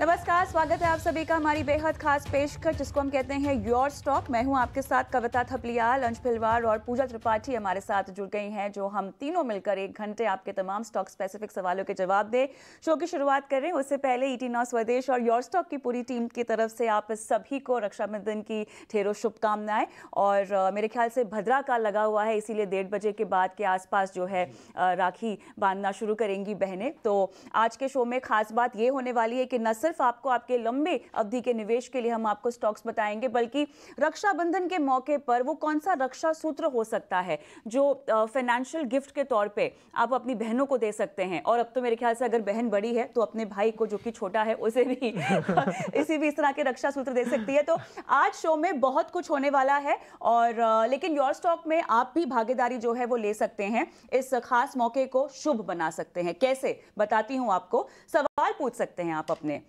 नमस्कार, स्वागत है आप सभी का हमारी बेहद खास पेशकश, जिसको हम कहते हैं योर स्टॉक मैं हूँ आपके साथ कविता थपलियाल, अंश फिलवार और पूजा त्रिपाठी हमारे साथ जुड़ गई हैं, जो हम तीनों मिलकर एक घंटे आपके तमाम स्टॉक स्पेसिफिक सवालों के जवाब दें। शो की शुरुआत करें उससे पहले ईटी नौ स्वदेश और योर स्टॉक की पूरी टीम की तरफ़ से आप सभी को रक्षाबंधन की ढेरों शुभकामनाएँ। और मेरे ख्याल से भद्रा का लगा हुआ है, इसीलिए डेढ़ बजे के बाद के आसपास जो है राखी बांधना शुरू करेंगी बहनें। तो आज के शो में खास बात ये होने वाली है कि न सिर्फ़ आपको आपके लंबे अवधि के निवेश के लिए हम आपको स्टॉक्स बताएँगे, बल्कि रक्षाबंधन के मौके पर वो कौन सा रक्षा सूत्र हो सकता है जो फाइनेंशियल गिफ्ट के तौर पे आप अपनी बहनों को दे सकते हैं? और अब तो मेरे ख्याल से अगर बहन बड़ी है तो अपने भाई को जो कि छोटा है, उसे भी इसी भी इस तरह के रक्षा सूत्र दे सकती है। तो आज शो में बहुत कुछ होने वाला है और लेकिन योर स्टॉक में आप भी भागीदारी जो है वो ले सकते हैं। इस खास मौके को शुभ बना सकते हैं। कैसे? बताती हूँ आपको। सवाल पूछ सकते हैं आप अपने।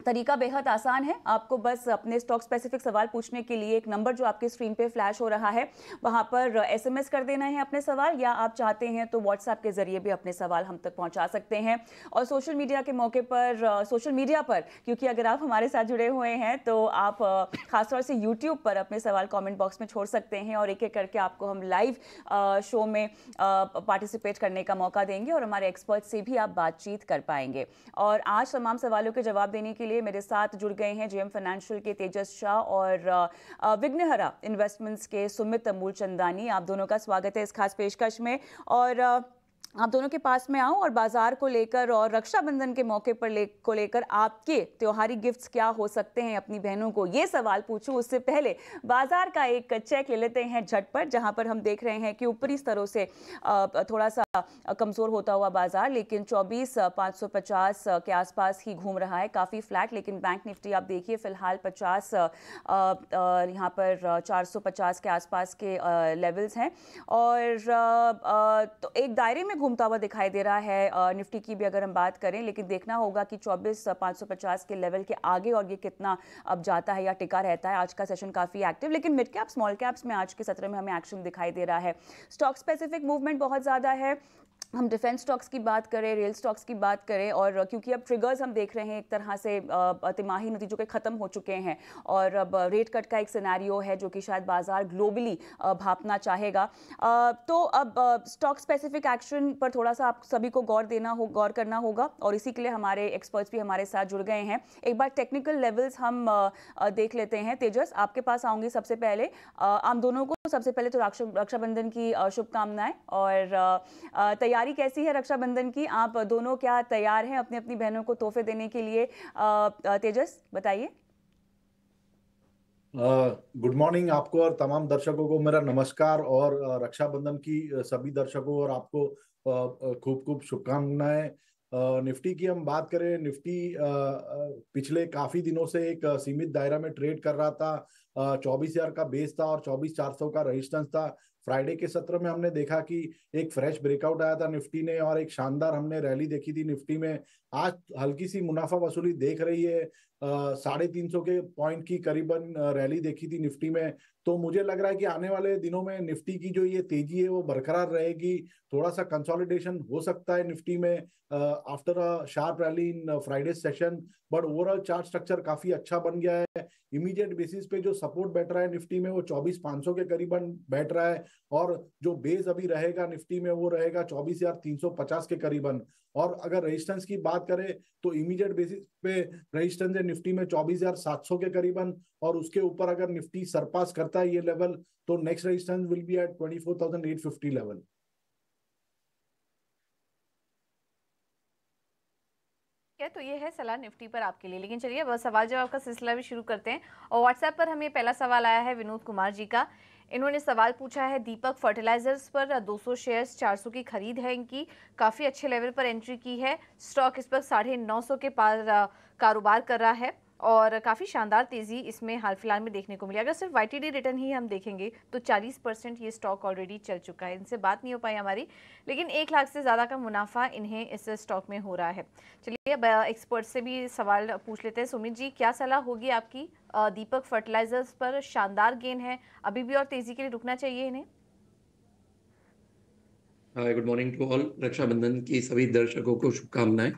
तरीका बेहद आसान है। आपको बस अपने स्टॉक स्पेसिफिक सवाल पूछने के लिए एक नंबर जो आपके स्क्रीन पे फ्लैश हो रहा है, वहाँ पर एसएमएस कर देना है अपने सवाल, या आप चाहते हैं तो व्हाट्सएप के ज़रिए भी अपने सवाल हम तक पहुँचा सकते हैं। और सोशल मीडिया के मौके पर सोशल मीडिया पर, क्योंकि अगर आप हमारे साथ जुड़े हुए हैं तो आप, खासतौर से यूट्यूब पर अपने सवाल कॉमेंट बॉक्स में छोड़ सकते हैं, और एक एक करके आपको हम लाइव शो में पार्टिसिपेट करने का मौका देंगे, और हमारे एक्सपर्ट से भी आप बातचीत कर पाएँगे। और आज तमाम सवालों के जवाब देने के लिए लिए मेरे साथ जुड़ गए हैं जेएम फाइनेंशियल के तेजस शाह और विघ्नहरा इन्वेस्टमेंट्स के सुमित अमूल चंदानी आप दोनों का स्वागत है इस खास पेशकश में और आप दोनों के पास में आऊँ और बाज़ार को लेकर और रक्षाबंधन के मौके पर ले, को लेकर आपके त्योहारी गिफ्ट्स क्या हो सकते हैं अपनी बहनों को? ये सवाल पूछूँ, उससे पहले बाज़ार का एक चेक ले लेते हैं झटपट, जहाँ पर हम देख रहे हैं कि ऊपरी स्तरों से थोड़ा सा कमज़ोर होता हुआ बाज़ार, लेकिन चौबीस पाँच के आसपास ही घूम रहा है, काफ़ी फ्लैट लेकिन बैंक निफ्टी आप देखिए, फ़िलहाल पचास यहाँ पर चार सौ पचास के आसपास के लेवल्स हैं। और तो एक दायरे में घूमता हुआ दिखाई दे रहा है। निफ्टी की भी अगर हम बात करें, लेकिन देखना होगा कि 24 550 के लेवल के आगे और ये कितना अब जाता है या टिका रहता है। आज का सेशन काफ़ी एक्टिव, लेकिन मिड कैप, स्मॉल कैप्स में आज के सत्र में हमें एक्शन दिखाई दे रहा है। स्टॉक स्पेसिफिक मूवमेंट बहुत ज़्यादा है। हम डिफेंस स्टॉक्स की बात करें रेल स्टॉक्स की बात करें और क्योंकि अब ट्रिगर्स हम देख रहे हैं एक तरह से तिमाही नतीजों के ख़त्म हो चुके हैं और अब रेट कट का एक सिनेरियो है जो कि शायद बाज़ार ग्लोबली भापना चाहेगा। तो अब स्टॉक स्पेसिफिक एक्शन पर थोड़ा सा आप सभी को गौर देना हो, गौर करना होगा और इसी के लिए हमारे एक्सपर्ट्स भी हमारे साथ जुड़ गए हैं। एक बार टेक्निकल लेवल्स हम देख लेते हैं। तेजस, आपके पास आऊँगी सबसे पहले। हम दोनों को सबसे पहले तो रक्षाबंधन की शुभकामनाएँ और तैयारी तैयारी कैसी है रक्षाबंधन की? आप दोनों क्या तैयार हैं अपनी अपनी बहनों को तोहफे देने के लिए? तेजस, बताइए। गुड मॉर्निंग आपको और तमाम दर्शकों को मेरा नमस्कार और रक्षाबंधन की सभी दर्शकों और आपको खूब खूब शुभकामनाएँ। निफ्टी की हम बात करें, निफ्टी पिछले काफ़ी दिनों से एक सीमित दायरा में ट्रेड कर रहा था। चौबीस हज़ार का बेस था और चौबीस चार सौ का रजिस्टेंस था। फ्राइडे के सत्र में हमने देखा कि एक फ्रेश ब्रेकआउट आया था निफ्टी ने और एक शानदार हमने रैली देखी थी निफ्टी में। आज हल्की सी मुनाफा वसूली देख रही है। साढ़े तीन सौ के पॉइंट की करीबन रैली देखी थी निफ्टी में। तो मुझे लग रहा है कि आने वाले दिनों में निफ्टी की जो ये तेज़ी है वो बरकरार रहेगी। थोड़ा सा कंसोलिडेशन हो सकता है निफ्टी में after a sharp rally in Friday session but overall chart structure काफ़ी अच्छा बन गया है। इमीडिएट बेसिस पे जो सपोर्ट बैठ रहा है निफ्टी में, वो चौबीस पाँच सौ के करीबन बैठ रहा है। और जो बेस अभी रहेगा निफ्टी में, वो रहेगा चौबीस हज़ार तीन सौ पचास के करीबन। और अगर रेजिस्टेंस की बात करें तो इमीडिएट बेसिस पे रेजिस्टेंस है, निफ्टी में चौबीस हज़ार सात सौ के करीबन और उसके ऊपर अगर निफ्टी सरपास करता है ये लेवल तो next resistance will be at twenty four thousand eight fifty level तो ये है सलाह निफ्टी पर आपके लिए। लेकिन चलिए सवाल जवाब का सिलसिला भी शुरू करते हैं। और व्हाट्सएप पर हमें पहला सवाल आया है विनोद कुमार जी का। इन्होंने सवाल पूछा है, दीपक फर्टिलाइजर्स पर 200 शेयर्स 400 की खरीद है इनकी। काफ़ी अच्छे लेवल पर एंट्री की है। स्टॉक इस पर साढ़े नौ के पार कारोबार कर रहा है। और काफ़ी शानदार तेज़ी इसमें हाल फ़िलहाल में देखने को मिली। अगर सिर्फ़ YTD रिटर्न ही हम देखेंगे तो 40 परसेंट ये स्टॉक ऑलरेडी चल चुका है। इनसे बात नहीं हो पाई हमारी, लेकिन एक लाख से ज़्यादा का मुनाफा इन्हें इस स्टॉक में हो रहा है। चलिए, अब एक्सपर्ट से भी सवाल पूछ लेते हैं। सुमित जी, क्या सलाह होगी आपकी? दीपक फर्टिलाइजर्स पर शानदार गेन है। अभी भी और तेज़ी के लिए रुकना चाहिए इन्हें। Good morning to all Rakshabandhan की सभी दर्शकों को शुभकामनाएँ।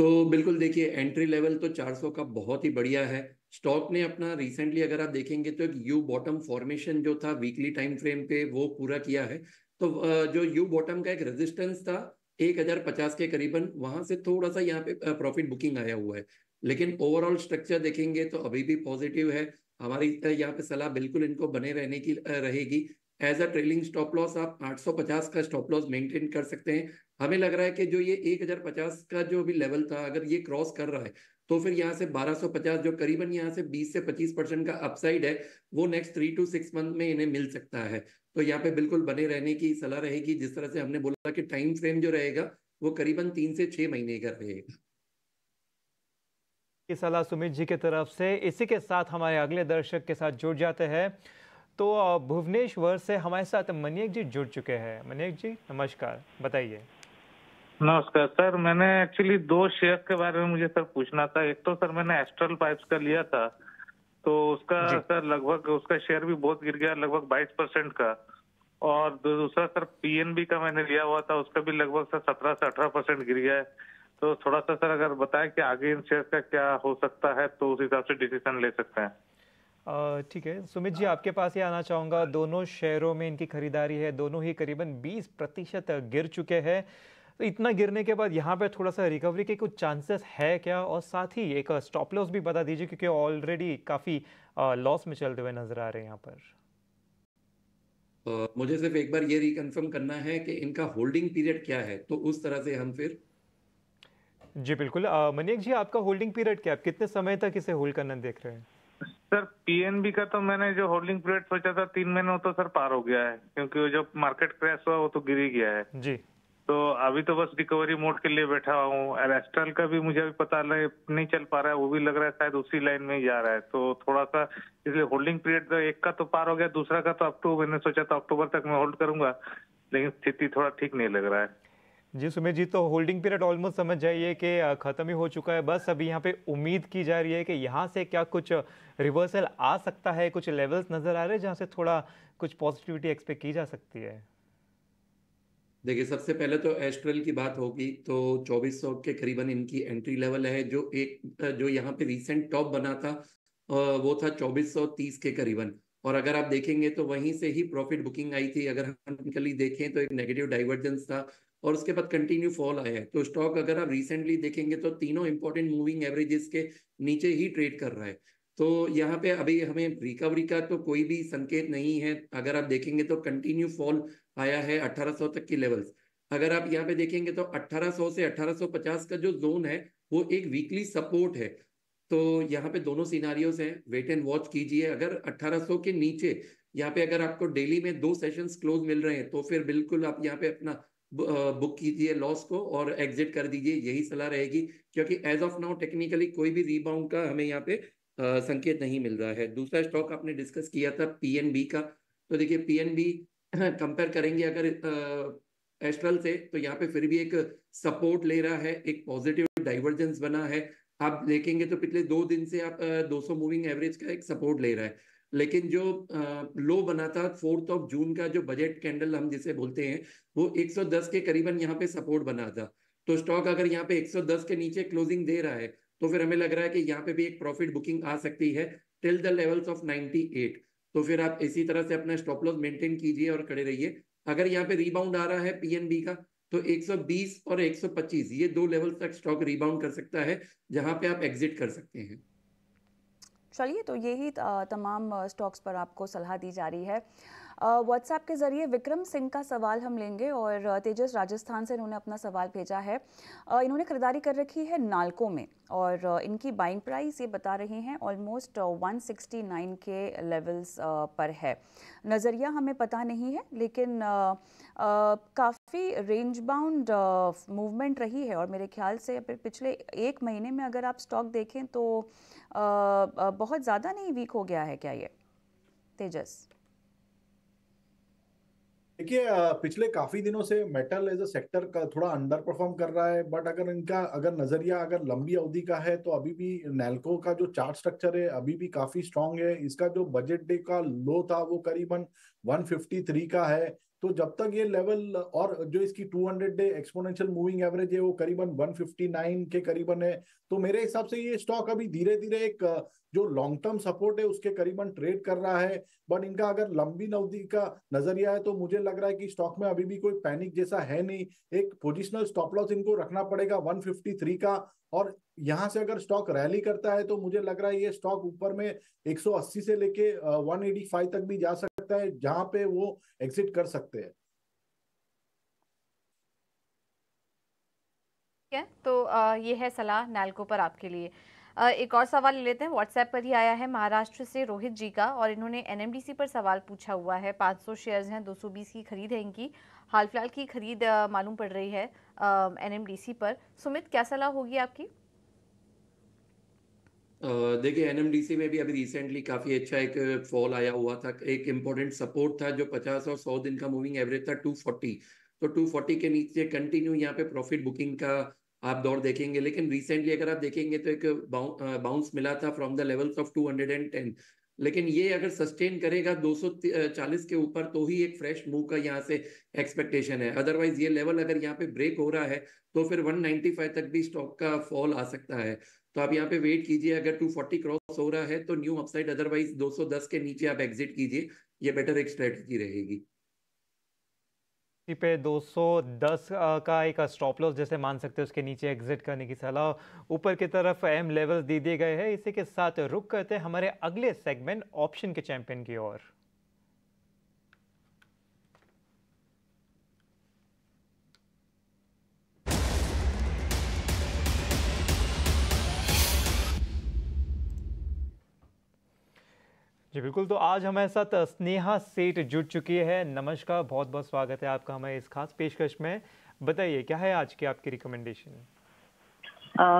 तो बिल्कुल देखिए एंट्री लेवल तो 400 का बहुत ही बढ़िया है। स्टॉक ने अपना रिसेंटली अगर आप देखेंगे तो एक यू बॉटम फॉर्मेशन जो था वीकली टाइम फ्रेम पे वो पूरा किया है। तो जो यू बॉटम का एक रेजिस्टेंस था, एक हज़ार पचास के करीबन, वहाँ से थोड़ा सा यहाँ पे प्रॉफिट बुकिंग आया हुआ है। लेकिन ओवरऑल स्ट्रक्चर देखेंगे तो अभी भी पॉजिटिव है। हमारी यहाँ पे सलाह बिल्कुल इनको बने रहने की रहेगी। As a trailing stop loss आप 850 का स्टॉप लॉस मेंटेन कर सकते हैं। हमें लग रहा है कि जो ये 1050 का जो भी लेवल था, अगर ये क्रॉस कर रहा है तो फिर यहाँ से 1250 जो करीबन यहाँ से 20 से 25 परसेंट का अपसाइड है, वो next three to six month में इन्हें मिल सकता है। तो यहाँ पे बिल्कुल बने रहने की सलाह रहेगी, जिस तरह से हमने बोला कि टाइम फ्रेम जो रहेगा, वो करीबन तीन से छह महीने का रहेगा। सलाह सुमित जी की तरफ़ से। इसी के साथ हमारे अगले दर्शक के साथ जुड़ जाते हैं। तो भुवनेश्वर से हमारे साथ मनियक जी जुड़ चुके हैं। मनियक जी, नमस्कार, बताइए। नमस्कार सर मैंने एक्चुअली दो शेयर के बारे में मुझे सर पूछना था। एक तो सर मैंने एस्ट्रल पाइप्स का लिया था तो उसका सर लगभग उसका शेयर भी बहुत गिर गया लगभग बाईस परसेंट का। और दूसरा सर पीएनबी का मैंने लिया हुआ था उसका भी लगभग सर सत्रह से अठारह परसेंट गिर गया है। तो थोड़ा सा सर अगर बताएँ कि आगे इन शेयर का क्या हो सकता है तो उस हिसाब से डिसीज़न ले सकते हैं। ठीक है। सुमित जी आपके पास ही आना चाहूँगा। दोनों शेयरों में इनकी खरीदारी है दोनों ही करीबन 20 प्रतिशत गिर चुके हैं। तो इतना गिरने के बाद यहाँ पे थोड़ा सा रिकवरी के कुछ चांसेस है क्या? और साथ ही एक स्टॉप लॉस भी बता दीजिए क्योंकि ऑलरेडी काफ़ी लॉस में चलते हुए नज़र आ रहे हैं यहाँ पर। मुझे सिर्फ़ एक बार ये रिकन्फर्म करना है कि इनका होल्डिंग पीरियड क्या है? तो उस तरह से हम फिर जी बिल्कुल। मनिक जी आपका होल्डिंग पीरियड क्या कितने समय तक इसे होल्ड करना देख रहे हैं? सर पीएनबी का तो मैंने जो होल्डिंग पीरियड सोचा था तीन महीने तो सर पार हो गया है क्योंकि जो मार्केट क्रैश हुआ वो तो गिर ही गया है। जी। तो अभी तो बस रिकवरी मोड के लिए बैठा हुआ हूँ एरेस्ट्रल का भी मुझे अभी पता नहीं चल पा रहा है, वो भी लग रहा है शायद उसी लाइन में ही जा रहा है। तो थोड़ा सा इसलिए होल्डिंग पीरियड तो एक का तो पार हो गया, दूसरा का तो अक्टूबर मैंने सोचा था अक्टूबर तक मैं होल्ड करूँगा, लेकिन स्थिति थोड़ा ठीक नहीं लग रहा है। जी सुमित जी तो होल्डिंग पीरियड ऑलमोस्ट समझ जाइए कि खत्म ही हो चुका है। बस अभी यहाँ पे उम्मीद की जा रही है कि यहाँ से क्या कुछ रिवर्सल आ सकता है, कुछ लेवल्स नज़र आ रहे हैं जहाँ से थोड़ा कुछ पॉजिटिविटी एक्सपेक्ट की जा सकती है? देखिए, सबसे पहले तो एस्ट्रल की बात होगी तो 2400 के करीबन इनकी एंट्री लेवल है, जो एक, जो यहाँ पे रीसेंट टॉप बना था वो था 2430 के करीबन। और अगर आप देखेंगे तो वहीं से ही प्रॉफिट बुकिंग आई थी। अगर हम देखें तो एक नेगेटिव डाइवर्जेंस था, और उसके बाद कंटिन्यू फॉल आया है। तो स्टॉक अगर आप रिसेंटली देखेंगे तो तीनों इंपॉर्टेंट मूविंग एवरेजेस के नीचे ही ट्रेड कर रहा है। तो यहाँ पे अभी हमें रिकवरी का तो कोई भी संकेत नहीं है। अगर आप देखेंगे तो कंटिन्यू फॉल आया है 1800 तक की लेवल्स अगर आप यहाँ पे देखेंगे तो 1800 से 1850 का जो जोन है, वो एक वीकली सपोर्ट है। तो यहाँ पे दोनों सिनारियोज हैं। वेट एंड वॉच कीजिए। अगर 1800 के नीचे, यहाँ पे अगर आपको डेली में दो सेशंस क्लोज मिल रहे हैं तो फिर बिल्कुल आप यहाँ पे अपना बुक कीजिए लॉस को और एग्जिट कर दीजिए। यही सलाह रहेगी, क्योंकि एज ऑफ़ नाउ टेक्निकली कोई भी रीबाउंड का हमें यहाँ पे संकेत नहीं मिल रहा है। दूसरा स्टॉक आपने डिस्कस किया था पीएनबी का। तो देखिए पीएनबी कंपेयर करेंगे अगर एस्ट्रल से तो यहाँ पे फिर भी एक सपोर्ट ले रहा है, एक पॉजिटिव डाइवर्जेंस बना है। आप देखेंगे तो पिछले दो दिन से आप 200 मूविंग एवरेज का एक सपोर्ट ले रहा है। लेकिन जो लो बना था फोर्थ ऑफ़ जून का, जो बजट कैंडल हम जिसे बोलते हैं, वो 110 के करीबन यहाँ पे सपोर्ट बना था। तो स्टॉक अगर यहाँ पे 110 के नीचे क्लोजिंग दे रहा है तो फिर हमें लग रहा है कि यहाँ पे भी एक प्रॉफिट बुकिंग आ सकती है टिल द लेवल्स ऑफ़ 98 तो फिर आप इसी तरह से अपना स्टॉप लॉस मेंटेन कीजिए और खड़े रहिए। अगर यहाँ पे रीबाउंड आ रहा है पीएनबी का तो 120 और 125 ये दो लेवल तक स्टॉक रिबाउंड कर सकता है, जहाँ पे आप एग्जिट कर सकते हैं। चलिए तो यही तमाम स्टॉक्स पर आपको सलाह दी जा रही है। व्हाट्सएप के ज़रिए विक्रम सिंह का सवाल हम लेंगे और तेजस राजस्थान से इन्होंने अपना सवाल भेजा है। इन्होंने खरीदारी कर रखी है नालको में और इनकी बाइंग प्राइस ये बता रहे हैं ऑलमोस्ट 169 के लेवल्स पर है। नज़रिया हमें पता नहीं है लेकिन काफ़ी रेंज बाउंड मूवमेंट रही है और मेरे ख्याल से फिर पिछले एक महीने में अगर आप स्टॉक देखें तो बहुत ज़्यादा नहीं वीक हो गया है क्या ये? तेजस। देखिए पिछले काफ़ी दिनों से मेटल एज अ सेक्टर का थोड़ा अंडर परफॉर्म कर रहा है बट अगर इनका, अगर नज़रिया अगर लंबी अवधि का है तो अभी भी नेल्को का जो चार्ट स्ट्रक्चर है, अभी भी काफ़ी स्ट्रांग है। इसका जो बजट डे का लो था, वो करीबन 153 का है। तो जब तक ये लेवल और जो इसकी 200 डे एक्सपोनेंशियल मूविंग एवरेज है, वो करीबन 159 के करीबन है तो मेरे हिसाब से ये स्टॉक अभी धीरे धीरे एक, जो लॉन्ग टर्म सपोर्ट है, उसके करीबन ट्रेड कर रहा है। बट इनका अगर लंबी अवधि का नज़रिया है तो मुझे लग रहा है कि स्टॉक में अभी भी कोई पैनिक जैसा है नहीं। एक पोजिशनल स्टॉप लॉस इनको रखना पड़ेगा 153 का। और यहाँ से अगर स्टॉक रैली करता है तो मुझे लग रहा है ये स्टॉक ऊपर में 180 से लेके 185 तक भी जा सकता है जहाँ पे वो एग्जिट कर सकते हैं। है तो ये है सलाह नैल्को पर आपके लिए। एक और सवाल ले लेते हैं। व्हाट्सएप पर ही आया है, महाराष्ट्र से रोहित जी का, और इन्होंने एनएमडीसी पर सवाल पूछा हुआ है। 500 शेयर्स हैं 220 की खरीद है इनकी। हाल फ़िलहाल की खरीद मालूम पड़ रही है एनएमडीसी पर। सुमित, क्या सलाह होगी आपकी? देखिए एनएमडीसी में भी अभी रिसेंटली काफ़ी अच्छा एक फॉल आया हुआ था। एक इम्पोर्टेंट सपोर्ट था जो 50 और 100 दिन का मूविंग एवरेज था 240 तो 240 के नीचे कंटिन्यू यहाँ पे प्रॉफिट बुकिंग का आप दौड़ देखेंगे। लेकिन रिसेंटली अगर आप देखेंगे तो एक बाउंस मिला था फ्रॉम द लेवल्स ऑफ़ 210 लेकिन ये अगर सस्टेन करेगा 240 के ऊपर तो ही एक फ्रेश मूव का यहाँ से एक्सपेक्टेशन है। अदरवाइज़ ये लेवल अगर यहाँ पे ब्रेक हो रहा है तो फिर 195 तक भी स्टॉक का फॉल आ सकता है। तो आप यहाँ पे वेट कीजिए, अगर 240 क्रॉस हो रहा है तो न्यू अपसाइड अदरवाइज़ 210 के नीचे आप एग्जिट कीजिए, ये बेटर एक स्ट्रेटजी रहेगी। पे 210 का एक स्टॉप लॉस जैसे मान सकते हैं, उसके नीचे एग्जिट करने की सलाह। ऊपर की तरफ़ एम लेवल दे दिए गए हैं, इसी के साथ रुक करते हमारे अगले सेगमेंट ऑप्शन के चैंपियन की ओर। जी बिल्कुल। तो आज हमारे साथ स्नेहा सेठ जुड़ चुकी है। नमस्कार बहुत बहुत स्वागत है आपका हमारे इस खास पेशकश में। बताइए क्या है आज की आपकी रिकमेंडेशन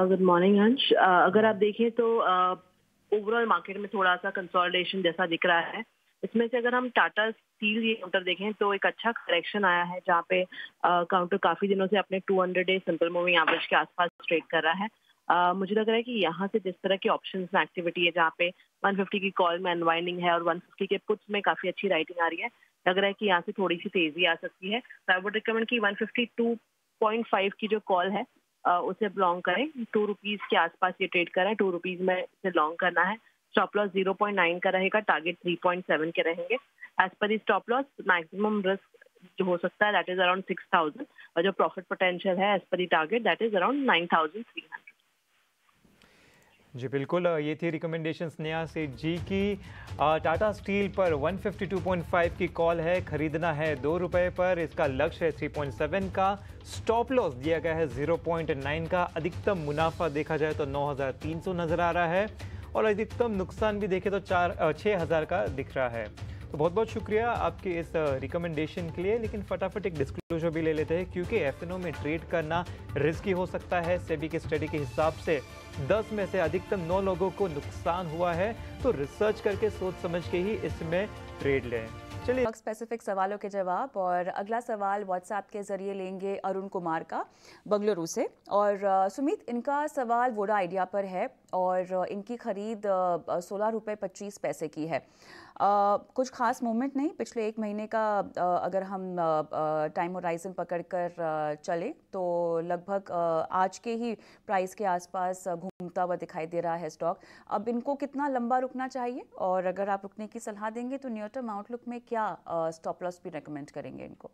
गुड मॉर्निंग अंश। अगर आप देखें तो ओवरऑल uh, मार्केट में थोड़ा सा कंसोलिडेशन जैसा दिख रहा है। इसमें से अगर हम टाटा स्टील ये काउंटर देखें तो एक अच्छा करेक्शन आया है जहाँ पे काउंटर uh, काफ़ी दिनों से अपने 200 डे सिंपल मूविंग एवरेज के आसपास ट्रेड कर रहा है। मुझे लग रहा है कि यहाँ से जिस तरह की ऑप्शन में एक्टिविटी है, जहाँ पे 150 की कॉल में अनवाइंडिंग है और 150 के पुट्स में काफ़ी अच्छी राइटिंग आ रही है, लग रहा है कि यहाँ से थोड़ी सी तेज़ी आ सकती है। तो आई वुड रिकमेंड की 152.5 की जो कॉल है उसे लॉन्ग करें। टू रुपीज़ के आसपास ये ट्रेड करें। टू रुपीज़ में इसे लॉन्ग करना है। स्टॉप लॉस 0.9 का रहेगा टारगेट 3.7 के रहेंगे। As per stop loss maximum risk जो हो सकता है that is around six thousand और जो प्रॉफिट पोटेंशियल है as per target that is around nine thousand three hundred जी बिल्कुल ये थी रिकमेंडेशन स्नेहा सेठ जी की। टाटा स्टील पर 152.5 की कॉल है खरीदना है दो रुपये पर इसका लक्ष्य है 3.7 का। स्टॉप लॉस दिया गया है 0.9 का। अधिकतम मुनाफा देखा जाए तो 9,300 नज़र आ रहा है और अधिकतम नुकसान भी देखे तो चार छः हज़ार का दिख रहा है। तो बहुत बहुत शुक्रिया आपके इस रिकमेंडेशन के लिए, लेकिन फटाफट एक डिस्क्लोजर भी ले लेते हैं, क्योंकि एफ़ में ट्रेड करना रिस्की हो सकता है। सेबी के स्टडी के हिसाब से 10 में से अधिकतम 9 लोगों को नुकसान हुआ है तो रिसर्च करके सोच समझ के ही इसमें ट्रेड लें। चलिए। स्पेसिफिक सवालों के जवाब और अगला सवाल व्हाट्सएप के ज़रिए लेंगे अरुण कुमार का, बंगलुरु से। और सुमित, इनका सवाल वोडा आइडिया पर है और इनकी खरीद सोलह रुपये पच्चीस पैसे की है। कुछ खास मोमेंट नहीं, पिछले एक महीने का अगर हम टाइम होराइजन पकड़ कर चले तो लगभग आज के ही प्राइस के आसपास घूमता हुआ दिखाई दे रहा है स्टॉक। अब इनको कितना लंबा रुकना चाहिए? और अगर आप रुकने की सलाह देंगे तो न्यूटर्म आउटलुक में क्या स्टॉप लॉस भी रिकमेंड करेंगे इनको?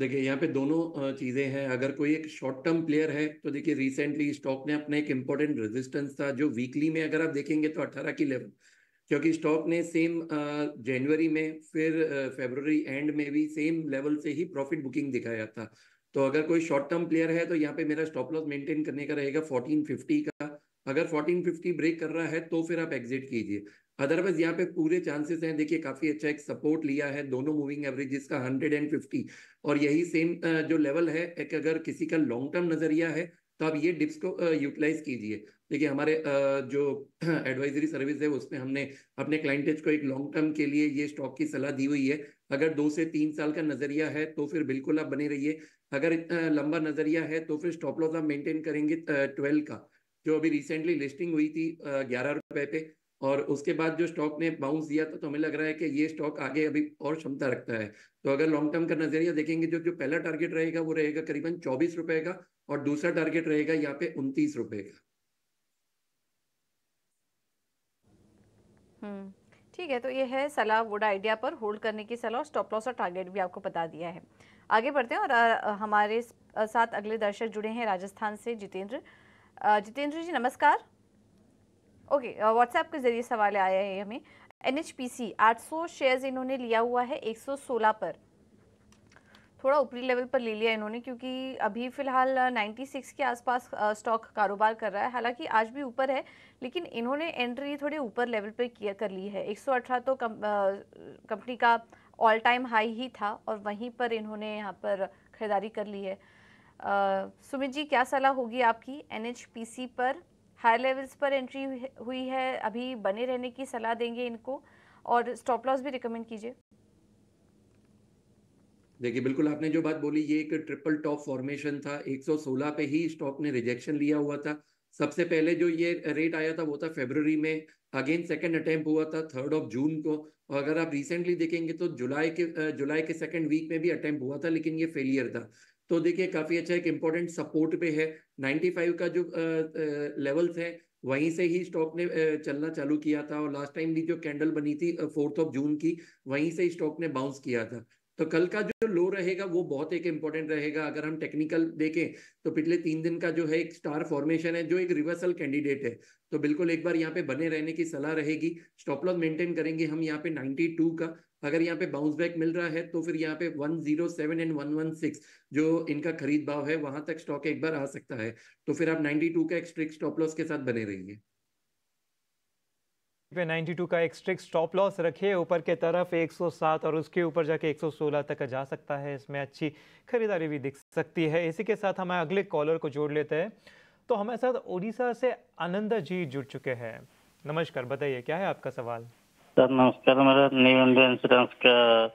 देखिए, यहाँ पे दोनों चीज़ें हैं। अगर कोई एक शॉर्ट टर्म प्लेयर है तो देखिए रिसेंटली स्टॉक ने अपना एक इम्पोर्टेंट रेजिस्टेंस था, जो वीकली में अगर आप देखेंगे तो 18 की लेवल क्योंकि स्टॉक ने सेम जनवरी में, फिर फेब्रवरी एंड में भी सेम लेवल से ही प्रॉफिट बुकिंग दिखाया था। तो अगर कोई शॉर्ट टर्म प्लेयर है तो यहाँ पे मेरा स्टॉप लॉस मेंटेन करने का रहेगा 1450 का। अगर 1450 ब्रेक कर रहा है तो फिर आप एग्जिट कीजिए। अदरवाइज़ यहाँ पे पूरे चांसेस हैं। देखिए, काफ़ी अच्छा एक सपोर्ट लिया है दोनों मूविंग एवरेजेस का 150 और यही सेम जो लेवल है, एक अगर किसी का लॉन्ग टर्म नज़रिया है तो आप ये डिप्स को यूटिलाइज कीजिए। देखिए, हमारे जो एडवाइजरी सर्विस है, उसमें हमने अपने क्लाइंटेज को एक लॉन्ग टर्म के लिए ये स्टॉक की सलाह दी हुई है। अगर दो से तीन साल का नज़रिया है तो फिर बिल्कुल आप बने रहिए। अगर लंबा नज़रिया है तो फिर स्टॉप लॉस आप मेंटेन करेंगे ट्वेल्व का। जो अभी रिसेंटली लिस्टिंग हुई थी ग्यारह रुपए पे और उसके बाद जो स्टॉक ने बाउंस दिया था तो हमें लग रहा है कि ये स्टॉक आगे अभी और क्षमता रखता है। तो अगर लॉन्ग टर्म का नज़रिया देखेंगे, जो जो पहला टारगेट रहेगा, वो रहेगा करीबन चौबीस रुपए का और दूसरा टारगेट रहेगा यहाँ पे उनतीस रुपए का। हम्म ठीक है तो ये है सलाह वुड आइडिया पर होल्ड करने की सलाह और स्टॉप लॉस और टारगेट भी आपको बता दिया है। आगे बढ़ते हैं और हमारे साथ अगले दर्शक जुड़े हैं राजस्थान से जितेंद्र। जितेंद्र जी, नमस्कार। ओके व्हाट्सएप के ज़रिए सवाल आया है हमें। एन एच पी सी आठ सौ शेयर्स इन्होंने लिया हुआ है एक सौ सोलह पर। थोड़ा ऊपरी लेवल पर ले लिया इन्होंने क्योंकि अभी फ़िलहाल 96 के आसपास स्टॉक कारोबार कर रहा है। हालाँकि आज भी ऊपर है लेकिन इन्होंने एंट्री थोड़े ऊपर लेवल पर किया कर ली है। 118 तो कम, कंपनी का ऑल टाइम हाई ही था और वहीं पर इन्होंने यहाँ पर ख़रीदारी कर ली है। सुमित जी क्या सलाह होगी आपकी एन पर? हाई लेवल्स पर एंट्री हुई है, अभी बने रहने की सलाह देंगे इनको और स्टॉप लॉस भी रिकमेंड कीजिए। देखिए, बिल्कुल आपने जो बात बोली, ये एक ट्रिपल टॉप फॉर्मेशन था। 116 पे ही स्टॉक ने रिजेक्शन लिया हुआ था। सबसे पहले जो ये रेट आया था, वो था फेब्रवरी में। अगेन सेकंड अटेम्प्ट हुआ था थर्ड ऑफ़ जून को। और अगर आप रिसेंटली देखेंगे तो जुलाई के जुलाई के सेकंड वीक में भी अटेम्प्ट हुआ था, लेकिन ये फेलियर था। तो देखिए, काफ़ी अच्छा एक इम्पोर्टेंट सपोर्ट पे है। 95 का जो लेवल्स है, वहीं से ही स्टॉक ने चलना चालू किया था और लास्ट टाइम भी जो कैंडल बनी थी फोर्थ ऑफ़ जून की, वहीं से स्टॉक ने बाउंस किया था। तो कल का जो लो रहेगा, वो बहुत एक इंपॉर्टेंट रहेगा। अगर हम टेक्निकल देखें तो पिछले तीन दिन का जो है एक स्टार फॉर्मेशन है, जो एक रिवर्सल कैंडिडेट है। तो बिल्कुल एक बार यहाँ पे बने रहने की सलाह रहेगी। स्टॉप लॉस मेंटेन करेंगे हम यहाँ पे 92 का। अगर यहाँ पे बाउंस बैक मिल रहा है तो फिर यहाँ पे 107 एंड 116 जो इनका खरीद भाव है, वहाँ तक स्टॉक एक बार आ सकता है। तो फिर आप 92 का एक स्ट्रिक्ट स्टॉप लॉस के साथ बने रहिए। पे 92 का एक स्ट्रिक्ट स्टॉप लॉस रखिए ऊपर के तरफ़ 107 और उसके ऊपर जाके 116 तक जा सकता है इसमें अच्छी खरीदारी भी दिख सकती है। इसी के साथ हम अगले कॉलर को जोड़ लेते हैं। तो हमारे साथ ओडिशा से आनंद जी जुड़ चुके हैं। नमस्कार बताइए क्या है आपका सवाल? सर नमस्कार मेरा न्यू इंडिया इंश्योरेंस का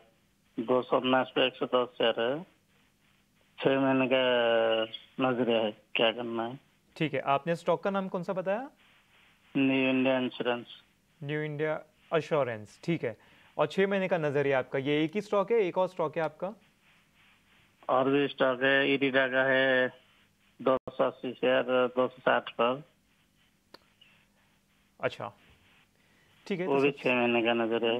दो सौ उन्नास पे एक सौ दस शेयर है। छह महीने का नज़रिया है क्या करना है। ठीक है आपने स्टॉक का नाम कौन सा बताया? New India Insurance New India Assurance ठीक है। और छह महीने का नज़रिया आपका ये एक ही स्टॉक है एक और स्टॉक है आपका? और भी स्टॉक है इरिडा का है दो सौ अस्सी शेयर दो सौ साठ पर अच्छा ठीक है वो तो भी छह महीने का नज़र है।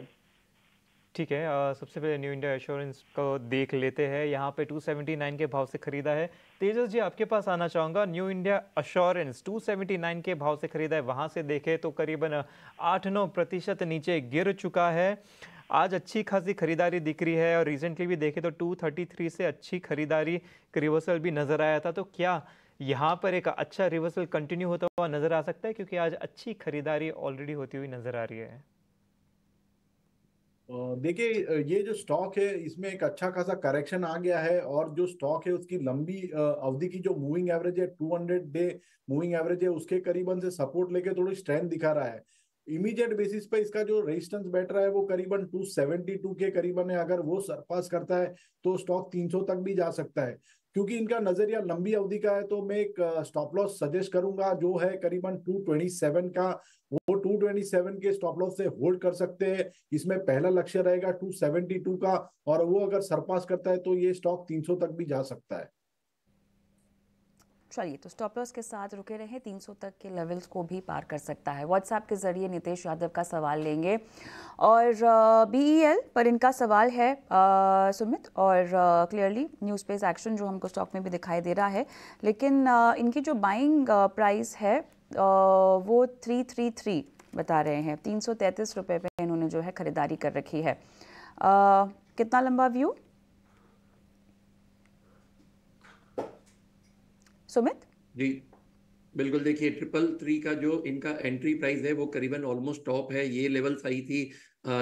ठीक है आ, सबसे पहले न्यू इंडिया एश्योरेंस को देख लेते हैं। यहाँ पे 279 के भाव से खरीदा है। तेजस जी आपके पास आना चाहूँगा। न्यू इंडिया अश्योरेंस 279 के भाव से खरीदा है। वहाँ से देखे तो करीबन आठ नौ प्रतिशत नीचे गिर चुका है। आज अच्छी खासी खरीदारी दिख रही है और रिसेंटली भी देखे तो 233 से अच्छी खरीदारी रिवर्सल भी नज़र आया था। तो क्या यहाँ पर एक अच्छा रिवर्सल कंटिन्यू होता हुआ नज़र आ सकता है? क्योंकि आज अच्छी खरीदारी ऑलरेडी होती हुई नज़र आ रही है। देखिए ये जो स्टॉक है, इसमें एक अच्छा खासा करेक्शन आ गया है और जो स्टॉक है, उसकी लंबी अवधि की जो मूविंग एवरेज है 200 डे मूविंग एवरेज है, उसके करीबन से सपोर्ट लेके थोड़ी स्ट्रेंथ दिखा रहा है। इमीडिएट बेसिस पे इसका जो रेजिस्टेंस बैठ रहा है, वो करीबन 272 के करीबन है। अगर वो सरपास करता है तो स्टॉक 300 तक भी जा सकता है। क्योंकि इनका नज़रिया लंबी अवधि का है तो मैं एक स्टॉप लॉस सजेस्ट करूँगा, जो है करीबन 227 का, वो 227 के स्टॉप लॉस से होल्ड कर सकते हैं। इसमें पहला लक्ष्य रहेगा 272 का, और वो अगर सरपास करता है तो ये स्टॉक 300 तक भी जा सकता है। चलिए तो स्टॉप लॉस के साथ रुके रहे। 300 तक के लेवल्स को भी पार कर सकता है। व्हाट्सएप के ज़रिए नितेश यादव का सवाल लेंगे। और बी uh, e पर इनका सवाल है uh, सुमित और क्लियरली न्यूज़ पेस एक्शन जो हमको स्टॉक में भी दिखाई दे रहा है। लेकिन uh, इनकी जो बाइंग प्राइस है आ, वो थ्री थ्री थ्री बता रहे हैं। तीन सौ पे इन्होंने जो है ख़रीदारी कर रखी है। आ, कितना लंबा व्यू सुमित? जी, बिल्कुल देखिए ट्रिपल थ्री का जो इनका एंट्री प्राइस है, वो करीबन ऑलमोस्ट टॉप है। ये लेवल सही थी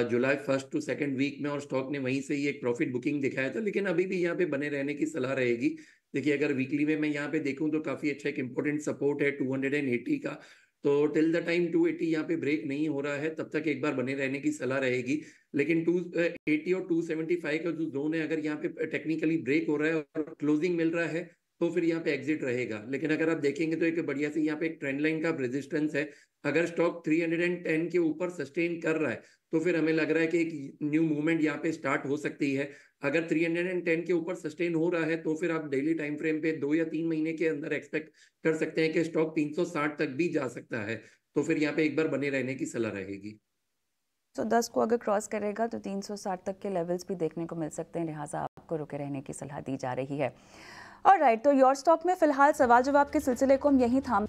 जुलाई फ़र्स्ट टू सेकंड वीक में और स्टॉक ने वहीं से ही एक प्रॉफिट बुकिंग दिखाया था, लेकिन अभी भी यहाँ पे बने रहने की सलाह रहेगी। देखिए, अगर वीकली में मैं यहाँ पे देखूँ तो काफ़ी अच्छा एक इंपॉर्टेंट सपोर्ट है 280 का। तो टिल द टाइम 280 यहाँ पे ब्रेक नहीं हो रहा है, तब तक एक बार बने रहने की सलाह रहेगी। लेकिन 280 और 275 का जो जोन है, अगर यहाँ पे टेक्निकली ब्रेक हो रहा है और क्लोजिंग मिल रहा है तो फिर यहाँ पे एग्जिट रहेगा। लेकिन अगर आप देखेंगे तो एक बढ़िया सी यहाँ पे एक ट्रेंड लाइन का रेजिस्टेंस है। अगर स्टॉक 310 के ऊपर सस्टेन कर रहा है तो फिर हमें लग रहा है कि एक न्यू मूवमेंट यहाँ पे स्टार्ट हो सकती है। अगर 310 के ऊपर सस्टेन हो रहा है तो फिर आप डेली टाइम फ्रेम पे दो या तीन महीने के अंदर एक्सपेक्ट कर सकते हैं कि स्टॉक 360 तक भी जा सकता है। तो फिर यहाँ पे एक बार बने रहने की सलाह रहेगी। तो दस को अगर क्रॉस करेगा तो 360 तक के लेवल्स भी देखने को मिल सकते हैं। लिहाजा आपको रुके रहने की सलाह दी जा रही है। और राइट तो योर स्टॉक में फ़िलहाल सवाल जवाब के सिलसिले को हम यहीं थाम